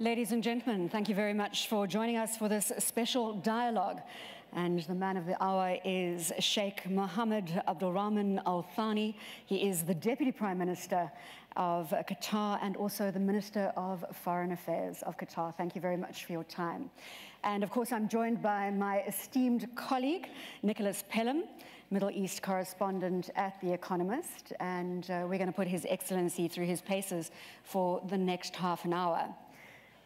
Ladies and gentlemen, thank you very much for joining us for this special dialogue. And the man of the hour is Sheikh Mohammed Abdulrahman Al Thani. He is the Deputy Prime Minister of Qatar and also the Minister of Foreign Affairs of Qatar. Thank you very much for your time. And of course, I'm joined by my esteemed colleague, Nicholas Pelham, Middle East correspondent at The Economist. And uh, we're going to put His Excellency through his paces for the next half an hour.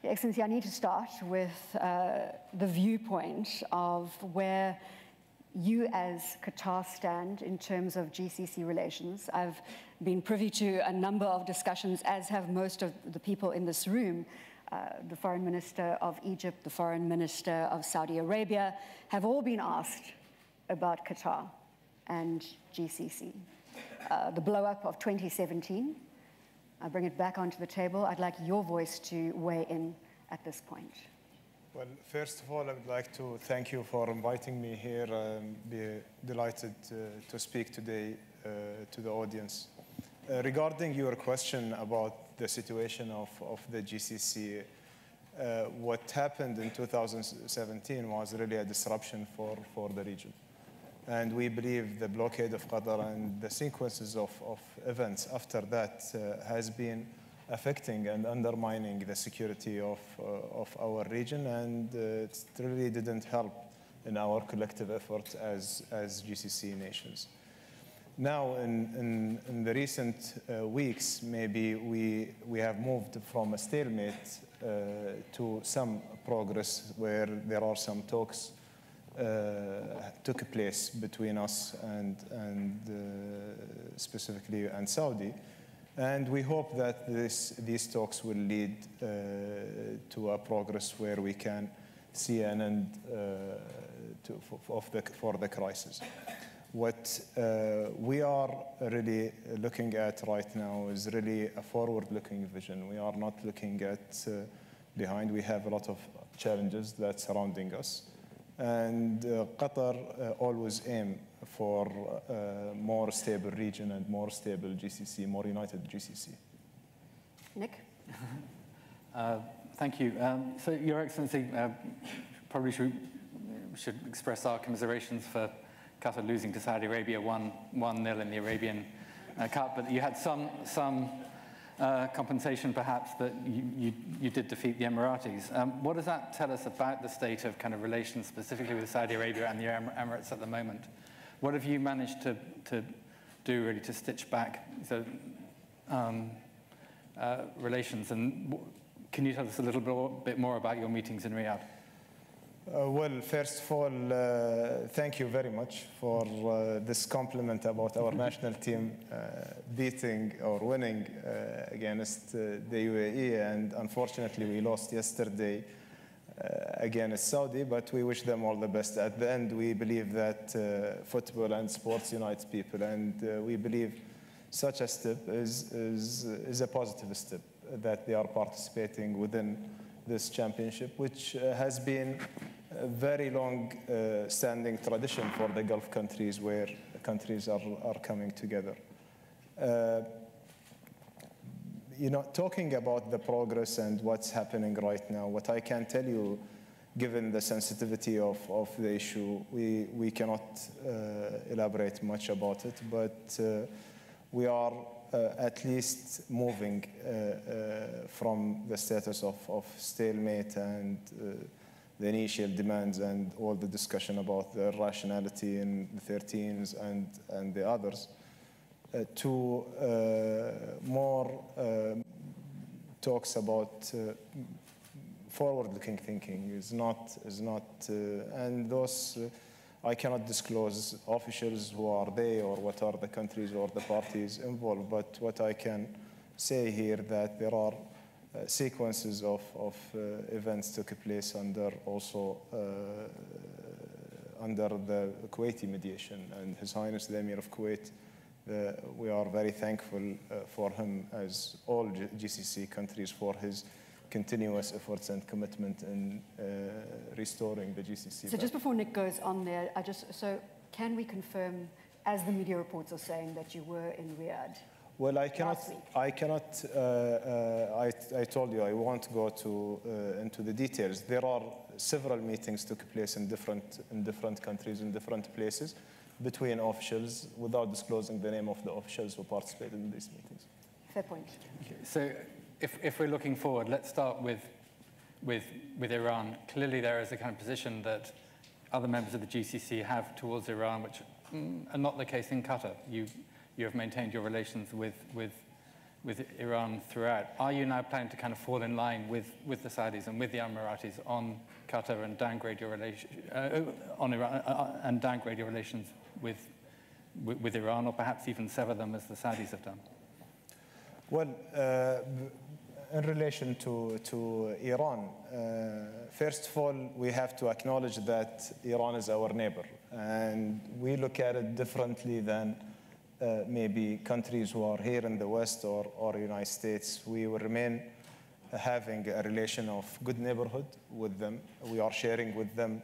Excellency, I need to start with uh, the viewpoint of where you as Qatar stand in terms of GCC relations. I've been privy to a number of discussions, as have most of the people in this room. Uh, the foreign minister of Egypt, the foreign minister of Saudi Arabia, have all been asked about Qatar and GCC. Uh, the blow up of 2017 I bring it back onto the table. I'd like your voice to weigh in at this point. Well, first of all, I would like to thank you for inviting me here. Um, be delighted uh, to speak today uh, to the audience. Uh, regarding your question about the situation of, of the GCC, uh, what happened in 2017 was really a disruption for, for the region. And we believe the blockade of Qatar and the sequences of, of events after that uh, has been affecting and undermining the security of, uh, of our region, and uh, it really didn't help in our collective effort as, as GCC nations. Now, in, in, in the recent uh, weeks, maybe we, we have moved from a stalemate uh, to some progress where there are some talks took place between us and, and uh, specifically and Saudi. And we hope that this, these talks will lead uh, to a progress where we can see an end to, for, the, for the crisis. What uh, we are really looking at right now is really a forward-looking vision. We are not looking at uh, behind. We have a lot of challenges that surrounding us. And uh, Qatar uh, always aim for a uh, more stable region and more stable GCC, more united GCC. Nick? uh, thank you. Um, so, Your Excellency, uh, probably should, should express our commiserations for Qatar losing to Saudi Arabia 1-0 in the Arabian uh, Cup, but you had some, some uh, compensation perhaps that you, you, you, did defeat the Emiratis. Um, what does that tell us about the state of kind of relations specifically with Saudi Arabia and the Emirates at the moment? What have you managed to, to do really to stitch back the um, uh, relations? And can you tell us a little bit more about your meetings in Riyadh? Uh, well, first of all, uh, thank you very much for uh, this compliment about our national team uh, beating or winning uh, against uh, the UAE. And unfortunately, we lost yesterday against Saudi, but we wish them all the best. At the end, we believe that football and sports unite people, and we believe such a step is, is, is a positive step that they are participating within this championship, which uh, has been a very long uh, standing tradition for the Gulf countries where countries are, are coming together. Uh, you know, talking about the progress and what's happening right now, what I can tell you, given the sensitivity of, of the issue, we, we cannot uh, elaborate much about it, but uh, we are at least moving uh, uh, from the status of, of stalemate and the initial demands and all the discussion about the rationality in the 13s and, and the others uh, to uh, more uh, talks about forward-looking thinking is not, is not and those I cannot disclose officials who are they or what are the countries or the parties involved, but what I can say here that there are uh, sequences of, of uh, events took place under also uh, under the Kuwaiti mediation and His Highness the Emir of Kuwait. we are very thankful uh, for him as all G GCC countries for his continuous efforts and commitment in uh, restoring the GCC. So just before Nick goes on there, I just so can we confirm, as the media reports are saying, that you were in Riyadh? Well, I cannot. I cannot. Uh, uh, I, I told you I won't go to uh, into the details. There are several meetings took place in different in different countries in different places between officials without disclosing the name of the officials who participated in these meetings. Fair point. Okay, So if, if we're looking forward, let's start with, with, with Iran. Clearly there is a kind of position that other members of the GCC have towards Iran, which mm, are not the case in Qatar. You, you have maintained your relations with, with, with Iran throughout. Are you now planning to kind of fall in line with, with the Saudis and with the Emiratis on Qatar and downgrade your uh, on Iran, uh, uh, and downgrade your relations with, with, with Iran, or perhaps even sever them as the Saudis have done? Well, uh, in relation to, to Iran, uh, first of all, we have to acknowledge that Iran is our neighbor, and we look at it differently than uh, maybe countries who are here in the West or, or United States. We will remain having a relation of good neighborhood with them. We are sharing with them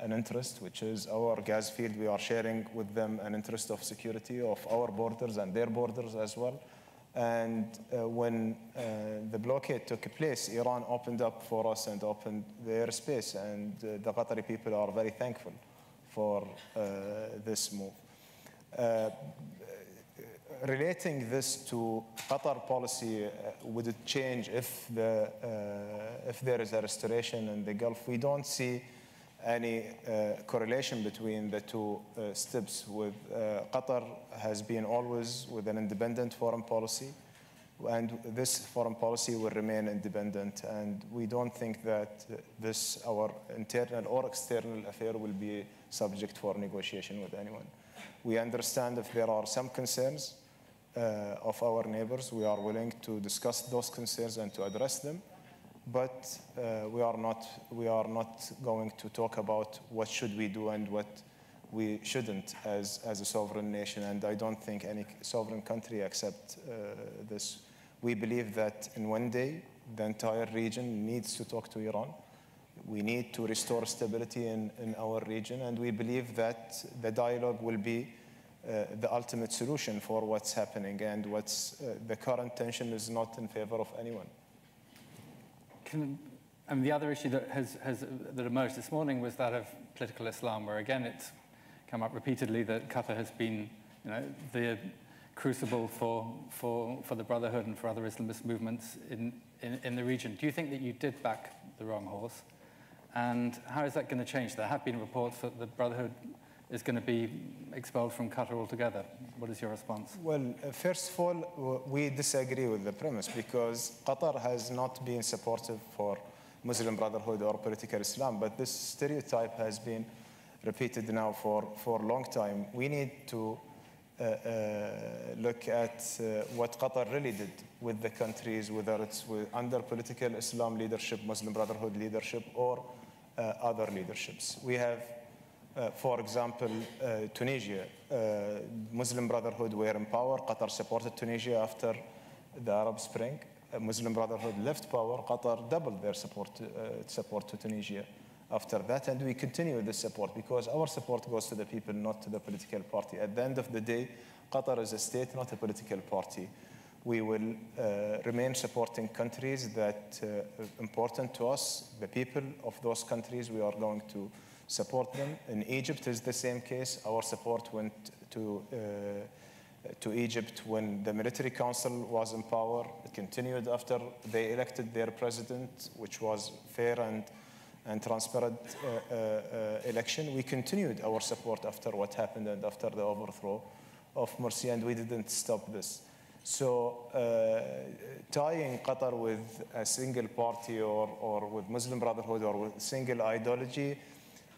an interest, which is our gas field. We are sharing with them an interest of security of our borders and their borders as well. And uh, when uh, the blockade took place, Iran opened up for us and opened the airspace, and uh, the Qatari people are very thankful for uh, this move. Uh, relating this to Qatar policy, uh, would it change if, the, if there is a restoration in the Gulf? We don't see any uh, correlation between the two uh, steps. With uh, Qatar has been always with an independent foreign policy, and this foreign policy will remain independent. And we don't think that uh, this our internal or external affair will be subject for negotiation with anyone. We understand if there are some concerns uh, of our neighbors, we are willing to discuss those concerns and to address them but uh, we are not we are not going to talk about what should we do and what we shouldn't as as a sovereign nation. And I don't think any sovereign country accept uh, this. We believe that in one day the entire region needs to talk to Iran. We need to restore stability in, in our region. And we believe that the dialogue will be uh, the ultimate solution for what's happening and what's uh, the current tension is not in favor of anyone Can, the other issue that has, has that emerged this morning was that of political Islam, where again it's come up repeatedly that Qatar has been, you know, the crucible for, for, for the Brotherhood and for other Islamist movements in, in, in the region. Do you think that you did back the wrong horse? And how is that going to change? There have been reports that the Brotherhood is going to be expelled from Qatar altogether. What is your response? Well, uh, first of all, we disagree with the premise because Qatar has not been supportive for Muslim Brotherhood or political Islam, but this stereotype has been repeated now for, for a long time. We need to uh, uh, look at uh, what Qatar really did with the countries, whether it's with, under political Islam leadership, Muslim Brotherhood leadership, or uh, other leaderships. We have uh, for example, uh, Tunisia, uh, Muslim Brotherhood were in power. Qatar supported Tunisia after the Arab Spring. Uh, Muslim Brotherhood left power. Qatar doubled their support, uh, support to Tunisia after that, and we continue this support because our support goes to the people, not to the political party. At the end of the day, Qatar is a state, not a political party. We will uh, remain supporting countries that uh, important to us, the people of those countries. We are going to support them. In Egypt is the same case. Our support went to, uh, to Egypt when the military council was in power. It continued after they elected their president, which was fair and, and transparent uh, uh, uh, election. We continued our support after what happened and after the overthrow of Morsi, and we didn't stop this. So uh, tying Qatar with a single party or, or with Muslim Brotherhood or with single ideology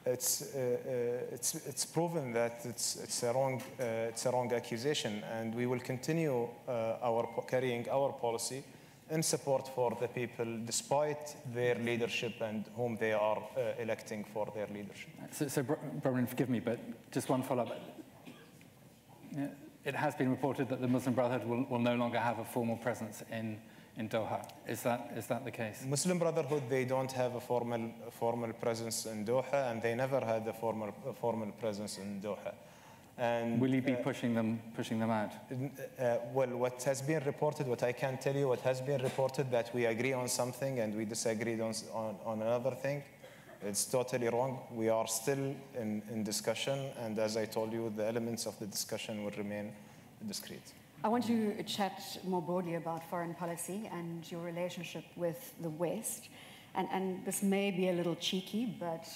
it's, uh, uh, it's, it's proven that it's, it's, a wrong, uh, it's a wrong accusation, and we will continue uh, our, carrying our policy in support for the people despite their leadership and whom they are uh, electing for their leadership. So, so forgive me, but just one follow-up. It has been reported that the Muslim Brotherhood will, will no longer have a formal presence in, in Doha. Is that, is that the case? Muslim Brotherhood, they don't have a formal, formal presence in Doha, and they never had a formal, a formal presence in Doha. And Will you be uh, pushing them pushing them out? uh, well, what has been reported, what I can tell you, what has been reported that we agree on something and we disagreed on, on, on another thing, it's totally wrong. We are still in, in discussion, and as I told you, the elements of the discussion will remain discreet. I want to chat more broadly about foreign policy and your relationship with the West. And, and this may be a little cheeky, but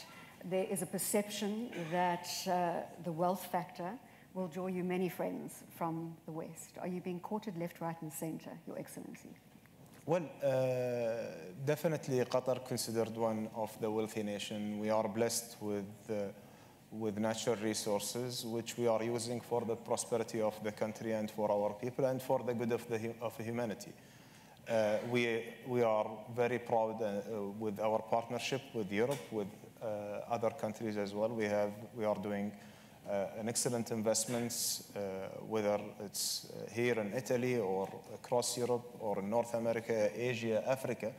there is a perception that uh, the wealth factor will draw you many friends from the West. Are you being courted left, right, and center, Your Excellency? Well, uh, definitely Qatar considered one of the wealthy nation. We are blessed with, uh, with natural resources, which we are using for the prosperity of the country and for our people and for the good of, the, of humanity. Uh, we, we are very proud uh, with our partnership with Europe, with uh, other countries as well. We, have, we are doing uh, an excellent investments, uh, whether it's uh, here in Italy or across Europe or in North America, Asia, Africa.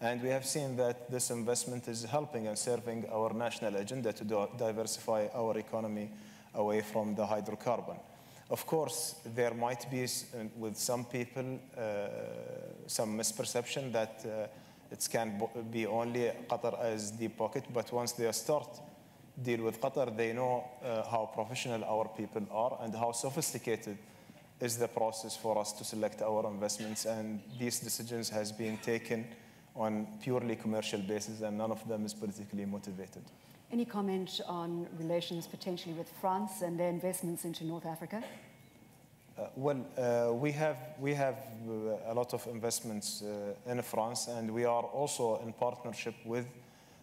And we have seen that this investment is helping and serving our national agenda to diversify our economy away from the hydrocarbon. Of course, there might be, uh, with some people, uh, some misperception that uh, it can be only Qatar as the pocket, but once they start deal with Qatar, they know uh, how professional our people are and how sophisticated is the process for us to select our investments. And these decisions has been taken on purely commercial basis, and none of them is politically motivated. Any comment on relations potentially with France and their investments into North Africa? Uh, Well, uh, we have, we have uh, a lot of investments uh, in France, and we are also in partnership with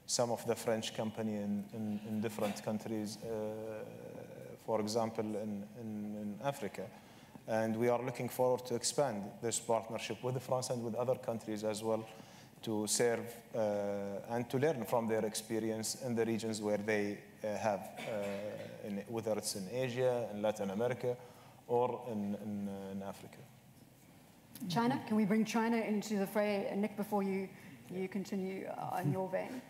some of the French company in, in, in different countries, uh, for example, in, in, in Africa. And we are looking forward to expand this partnership with France and with other countries as well to serve uh, and to learn from their experience in the regions where they uh, have, uh, in, whether it's in Asia, in Latin America, or in, in, in Africa. China, can we bring China into the fray? Nick, before you, you continue on your vein,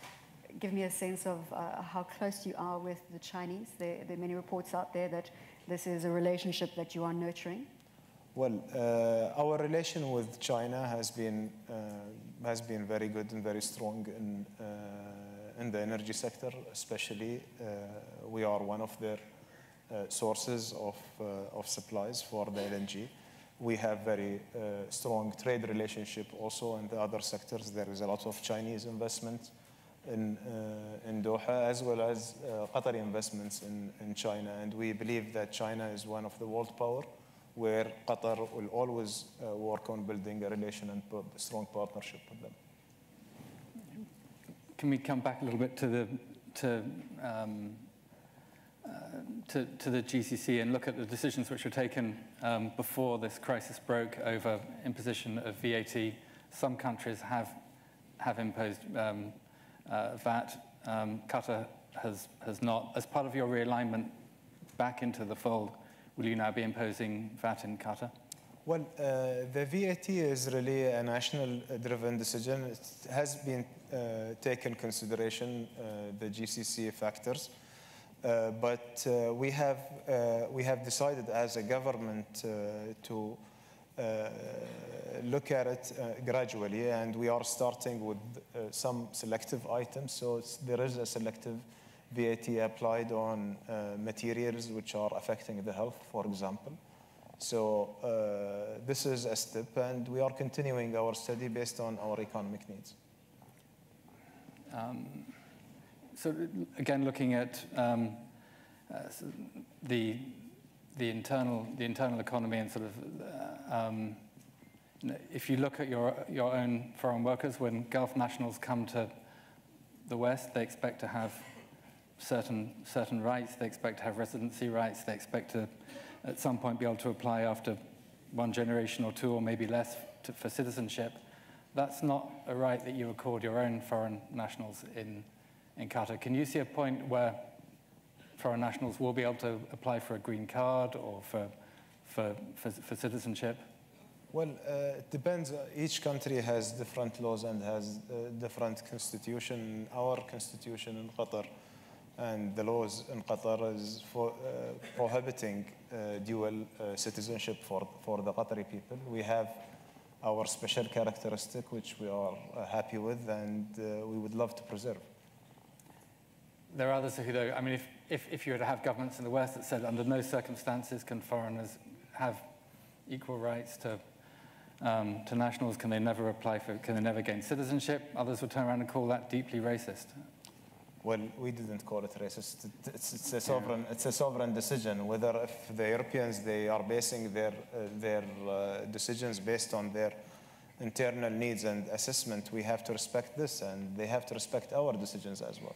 give me a sense of uh, how close you are with the Chinese. There, there are many reports out there that this is a relationship that you are nurturing. Well, uh, our relation with China has been, uh, has been very good and very strong in, uh, in the energy sector, especially. Uh, we are one of their uh, sources of, uh, of supplies for the LNG. We have very strong trade relationship also in the other sectors. There is a lot of Chinese investment in, in Doha, as well as Qatari investments in, in China. And we believe that China is one of the world power where Qatar will always uh, work on building a relation and strong partnership with them. Can we come back a little bit to the to um, uh, to, to the GCC and look at the decisions which were taken um, before this crisis broke over imposition of VAT? Some countries have have imposed um, uh, VAT. Um, Qatar has has not. As part of your realignment back into the fold, will you now be imposing VAT in Qatar? Well, uh, the VAT is really a national-driven decision. It has been uh, taken consideration uh, the GCC factors, uh, but uh, we have uh, we have decided as a government uh, to uh, look at it uh, gradually, and we are starting with uh, some selective items. So there is a selective VAT applied on uh, materials which are affecting the health, for example. So uh, this is a step, and we are continuing our study based on our economic needs. Um, so again, looking at um, uh, s- the the internal the internal economy and sort of uh, um, if you look at your your own foreign workers, when Gulf nationals come to the West, they expect to have certain certain rights. They expect to have residency rights. They expect to at some point be able to apply after one generation or two or maybe less to, for citizenship. That's not a right that you accord your own foreign nationals in, in Qatar. Can you see a point where foreign nationals will be able to apply for a green card or for, for, for, for citizenship? Well, uh, it depends. Each country has different laws and has uh, different constitution. Our constitution in Qatar and the laws in Qatar is for, uh, prohibiting uh, dual uh, citizenship for, for the Qatari people. We have our special characteristic, which we are uh, happy with, and uh, we would love to preserve. There are others I mean, if, if, if you were to have governments in the West that said under no circumstances can foreigners have equal rights to, um, to nationals, can they never apply for, can they never gain citizenship? Others would turn around and call that deeply racist. Well, we didn't call it racist. It's, it's a sovereign, it's a sovereign decision. Whether if the Europeans they are basing their uh, their uh, decisions based on their internal needs and assessment, we have to respect this, and they have to respect our decisions as well.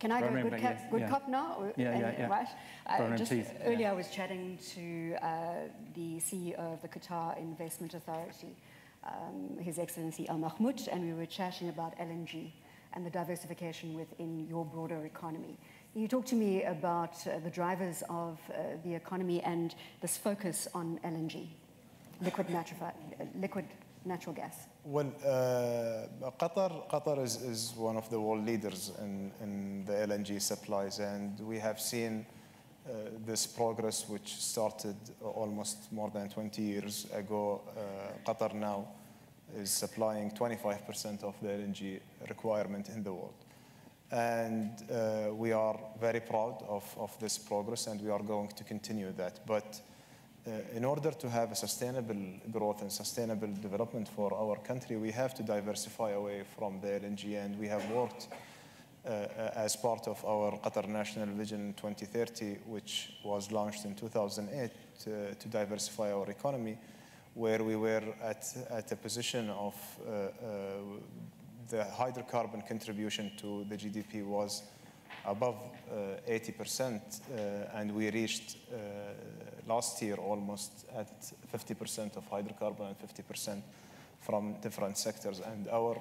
Can I go Bronwyn, good, yes, cap, good yeah. cop now? Or- Yeah, and- yeah, yeah. Right. Uh, just please, earlier, yeah. I was chatting to uh, the CEO of the Qatar Investment Authority, um, His Excellency Al Mahmoud, and we were chatting about LNG and the diversification within your broader economy. You talk to me about uh, the drivers of uh, the economy and this focus on LNG, liquid natural, liquid natural gas? Well, uh, Qatar, Qatar is, is one of the world leaders in, in the LNG supplies, and we have seen uh, this progress, which started almost more than 20 years ago. Uh, Qatar now is supplying 25% of the LNG requirement in the world. And uh, we are very proud of, of this progress, and we are going to continue that. But uh, in order to have a sustainable growth and sustainable development for our country, we have to diversify away from the LNG, and we have worked uh, as part of our Qatar National Vision 2030, which was launched in 2008 uh, to diversify our economy, where we were at, at a position of uh, uh, the hydrocarbon contribution to the GDP was above uh, 80%, uh, and we reached last year almost at 50% of hydrocarbon and 50% from different sectors. And our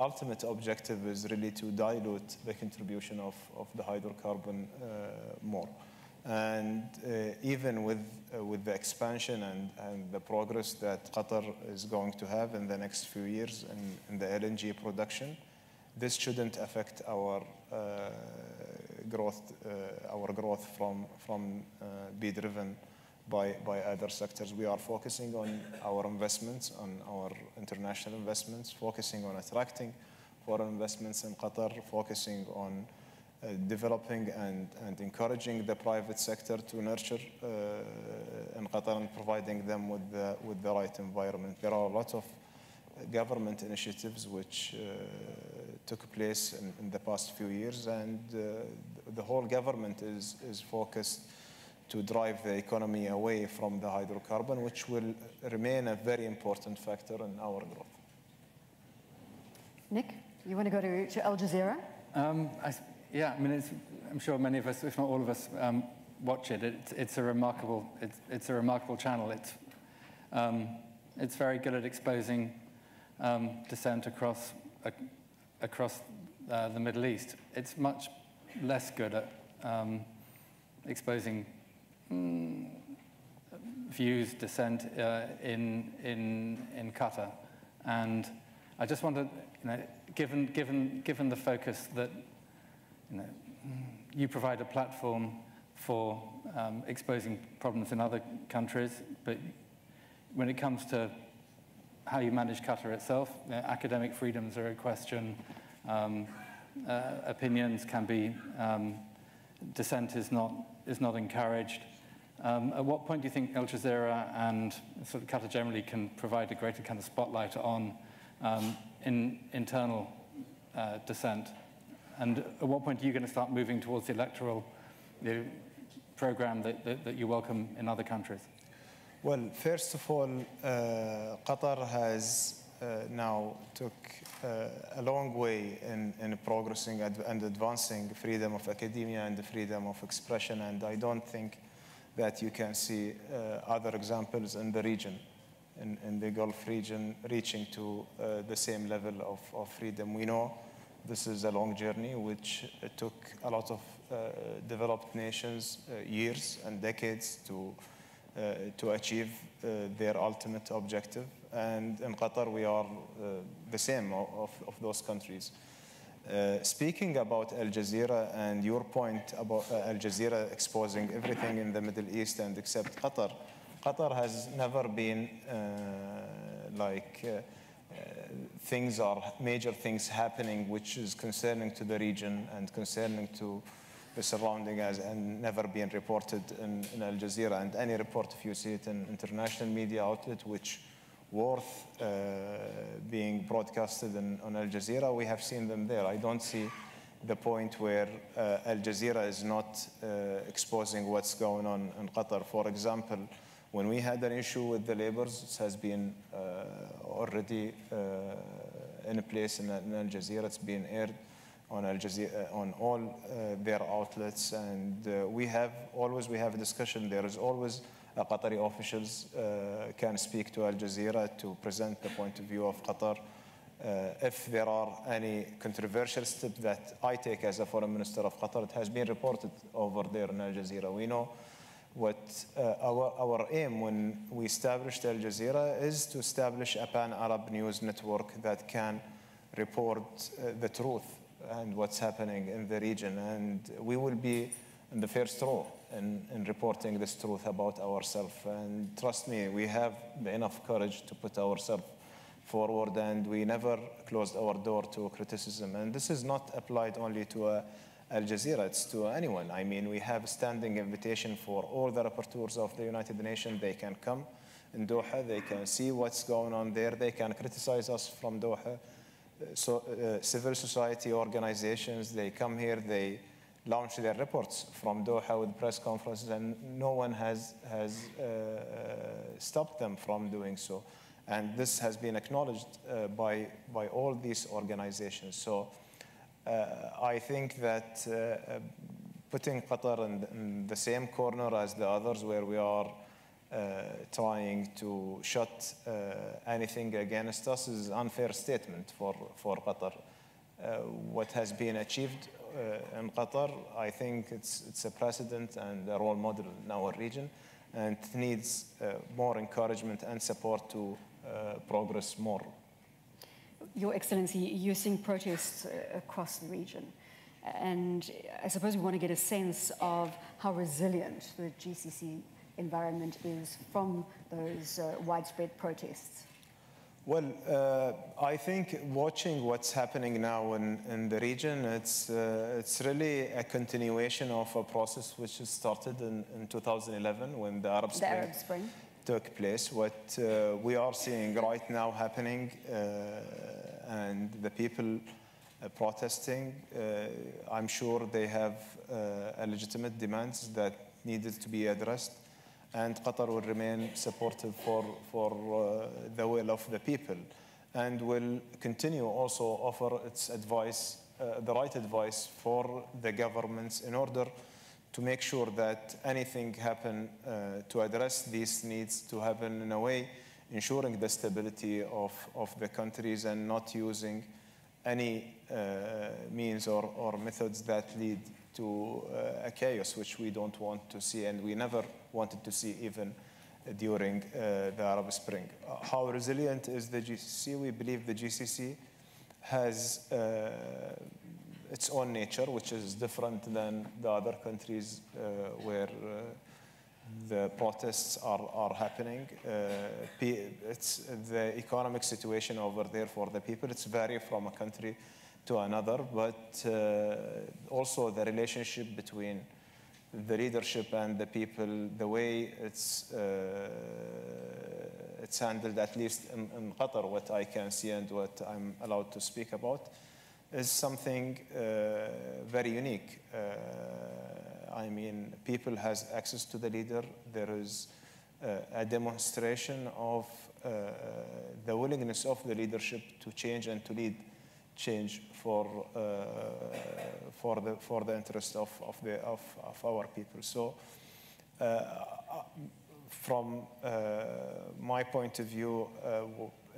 ultimate objective is really to dilute the contribution of, of the hydrocarbon uh, more. And uh, even with, uh, with the expansion and, and the progress that Qatar is going to have in the next few years in, in the LNG production, this shouldn't affect our uh, growth, uh, our growth from, from uh, be driven by, by other sectors. We are focusing on our investments, on our international investments, focusing on attracting foreign investments in Qatar, focusing on developing and, and encouraging the private sector to nurture uh, in Qatar and providing them with the, with the right environment. There are a lot of government initiatives which uh, took place in, in the past few years, and uh, the whole government is, is focused to drive the economy away from the hydrocarbon, which will remain a very important factor in our growth. Nick, you want to go to, to Al Jazeera? Um, I s yeah, I mean, I'm sure many of us, if not all of us, um, watch it. It's, it's a remarkable, it's, it's a remarkable channel. It's, um, it's very good at exposing um, dissent across ac across uh, the Middle East. It's much less good at um, exposing mm, views, dissent uh, in, in, in Qatar. And I just wondered, you know, given, given, given the focus that you, know, you provide a platform for um, exposing problems in other countries, but when it comes to how you manage Qatar itself, you know, academic freedoms are a question, um, uh, opinions can be, um, dissent is not, is not encouraged. Um, at what point do you think Al Jazeera and sort of Qatar generally can provide a greater kind of spotlight on um, in, internal uh, dissent? And at what point are you going to start moving towards the electoral you know, program that, that, that you welcome in other countries? Well, first of all, uh, Qatar has uh, now took uh, a long way in, in progressing and advancing freedom of academia and the freedom of expression, and I don't think that you can see uh, other examples in the region, in, in the Gulf region, reaching to uh, the same level of, of freedom. We know this is a long journey which uh, took a lot of uh, developed nations uh, years and decades to to achieve their ultimate objective. And in Qatar, we are the same of, of those countries. Uh, speaking about Al Jazeera and your point about uh, Al Jazeera exposing everything in the Middle East and except Qatar, Qatar has never been uh, like things are major things happening which is concerning to the region and concerning to the surrounding as and never been reported in, in Al Jazeera and any report if you see it in international media outlet which worth uh, being broadcasted in, on Al Jazeera, we have seen them there. I don't see the point where uh, Al Jazeera is not uh, exposing what's going on in Qatar. For example, when we had an issue with the laborers, it has been uh, already uh, in place in, in, Al Jazeera. It's been aired on Al Jazeera, on all uh, their outlets, and we have always we have a discussion. There is always uh, Qatari officials uh, can speak to Al Jazeera to present the point of view of Qatar. Uh, if there are any controversial steps that I take as a foreign minister of Qatar, it has been reported over there in Al Jazeera. We know what uh, our, our aim when we established Al Jazeera is to establish a pan-Arab news network that can report uh, the truth and what's happening in the region. And we will be in the first row in, in reporting this truth about ourselves. And trust me, we have enough courage to put ourselves forward, and we never closed our door to criticism. And this is not applied only to uh, Al Jazeera, it's to anyone. I mean, we have a standing invitation for all the rapporteurs of the United Nations. They can come in Doha, they can see what's going on there, they can criticize us from Doha. So, uh, civil society organizations, they come here, they launch their reports from Doha with press conferences, and no one has, has uh, stopped them from doing so. And this has been acknowledged uh, by, by all these organizations. So uh, I think that uh, putting Qatar in, in, the same corner as the others, where we are uh, trying to shut uh, anything against us, is an unfair statement for, for Qatar. what has been achieved uh, in Qatar, I think it's, it's a precedent and a role model in our region, and needs uh, more encouragement and support to uh, progress more. Your Excellency, you're seeing protests across the region. And I suppose we want to get a sense of how resilient the GCC environment is from those uh, widespread protests. Well, uh, I think watching what's happening now in, in the region, it's, uh, it's really a continuation of a process which started in, in 2011 when the Arab Spring, the Arab Spring. took place. What uh, we are seeing right now happening uh, and the people uh, protesting, uh, I'm sure they have a legitimate demands that needed to be addressed. And Qatar will remain supportive for, for uh, the will of the people and will continue also offer its advice, uh, the right advice for the governments in order to make sure that anything happen uh, to address these needs to happen in a way ensuring the stability of, of the countries and not using any uh, means or, or methods that lead to uh, a chaos which we don't want to see and we never wanted to see even during uh, the Arab Spring. Uh, how resilient is the GCC? We believe the GCC has uh, its own nature, which is different than the other countries uh, where uh, the protests are, are happening. it's the economic situation over there for the people. It's vary from a country to another, but also the relationship between the leadership and the people, the way it's, uh, it's handled, at least in, in, Qatar, what I can see and what I'm allowed to speak about, is something uh, very unique. I mean, people has access to the leader. There is uh, a demonstration of uh, the willingness of the leadership to change and to lead change for, uh, for, the, for the interest of, of, the, of, of our people. So uh, from uh, my point of view,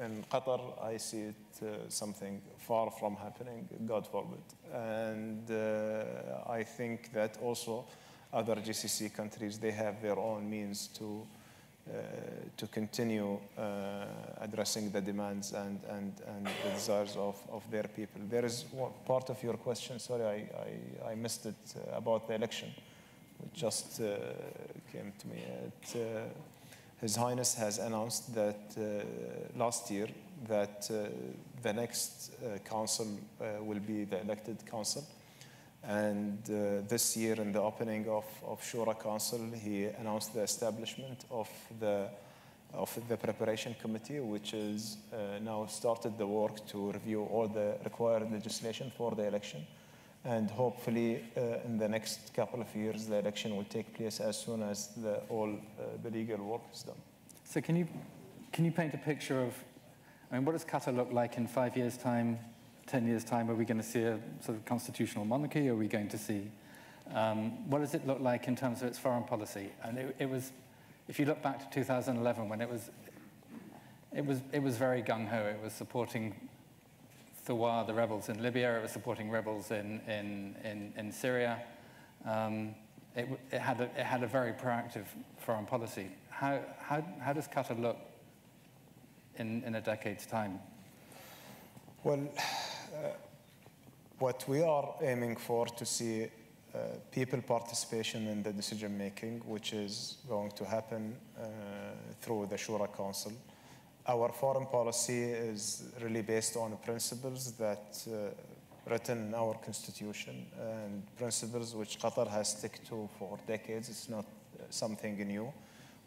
in Qatar, I see it uh, something far from happening, God forbid. And uh, I think that also other GCC countries, they have their own means to, to continue uh, addressing the demands and, and, and the desires of, of their people. There is one part of your question, sorry, I, I, I missed it, uh, about the election, which just uh, came to me. It, uh, His Highness has announced that uh, last year that the next council will be the elected council. And uh, this year, in the opening of, of Shura Council, he announced the establishment of the, of the preparation committee, which is uh, now started the work to review all the required legislation for the election. And hopefully, uh, in the next couple of years, the election will take place as soon as the, all uh, the legal work is done. So, can you, can you paint a picture of, I mean, what does Qatar look like in five years' time 10 years' time, are we going to see a sort of constitutional monarchy? Are we going to see, um, what does it look like in terms of its foreign policy? And it, it, was, if you look back to 2011, when it was, it was, it was very gung-ho. It was supporting Thawar, the rebels in Libya. It was supporting rebels in, in, in, in Syria. Um, it, it, had a, it had a very proactive foreign policy. How, how, how does Qatar look in, in a decade's time? Well, what we are aiming for to see uh, people participation in the decision making, which is going to happen uh, through the Shura Council. Our foreign policy is really based on principles that uh, written in our constitution and principles which Qatar has stuck to for decades. It's not uh, something new.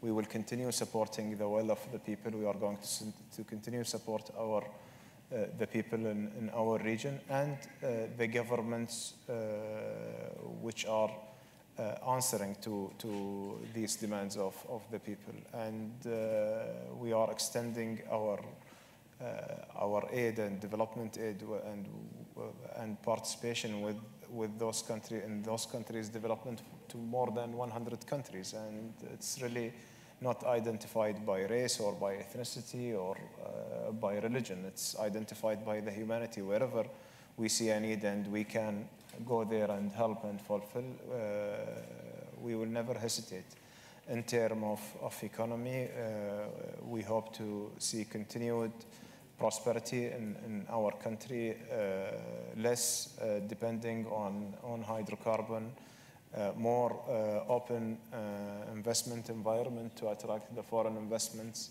We will continue supporting the will of the people. We are going to, to continue support our uh, the people in, in, our region and uh, the governments uh, which are answering to, to these demands of, of the people. And we are extending our uh, our aid and development aid and uh, and participation with with those countries in those countries development to more than 100 countries and it's really not identified by race or by ethnicity or uh, by religion. It's identified by the humanity. Wherever we see a need and we can go there and help and fulfill, uh, we will never hesitate. In terms of, of economy, uh, we hope to see continued prosperity in, in our country, uh, less uh, depending on, on hydrocarbon, uh, more uh, open uh, investment environment to attract the foreign investments.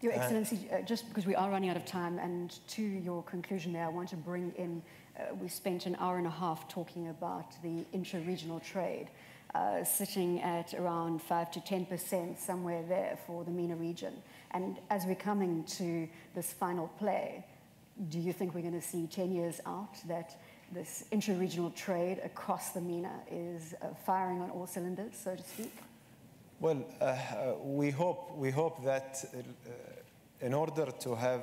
Your Excellency, uh, just because we are running out of time, and to your conclusion there, I want to bring in, uh, we spent an hour and a half talking about the intra-regional trade, uh, sitting at around 5 to 10%, somewhere there for the MENA region. And as we're coming to this final play, do you think we're going to see 10 years out that this intra-regional trade across the MENA is uh, firing on all cylinders, so to speak? Well, uh, uh we hope we hope that uh, in order to have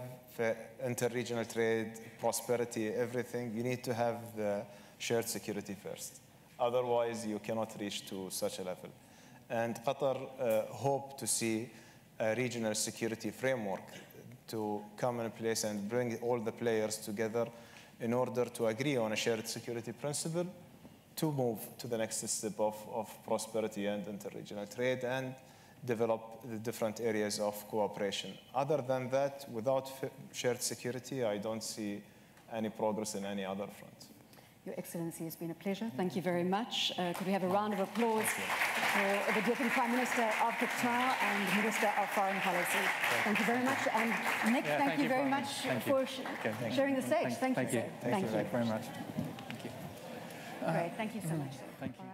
inter-regional trade, prosperity, everything, you need to have the shared security first. Otherwise, you cannot reach to such a level. And Qatar uh, hope to see a regional security framework to come in place and bring all the players together in order to agree on a shared security principle to move to the next step of, of prosperity and interregional trade and develop the different areas of cooperation. Other than that, without shared security, I don't see any progress in any other front. Your Excellency, it's been a pleasure. Thank you very much. Uh, could we have a round of applause for the Deputy Prime Minister of Qatar and Minister of Foreign Policy? Thank, thank you very much. And Nick, yeah, thank, thank, you very much for sh okay, sharing the stage. Thank, thank you, you. Thank, you. very much. Thank you. Great. Thank you so much. Thank you.